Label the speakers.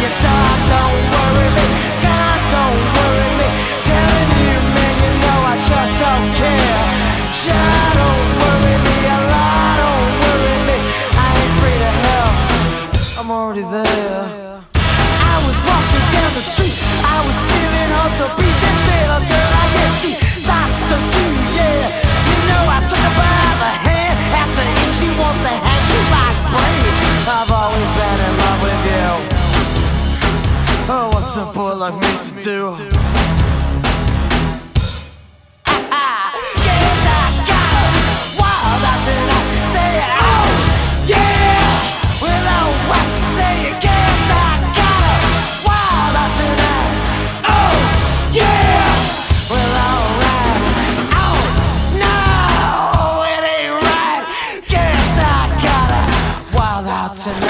Speaker 1: your dark, right. Guess I got a wild out tonight.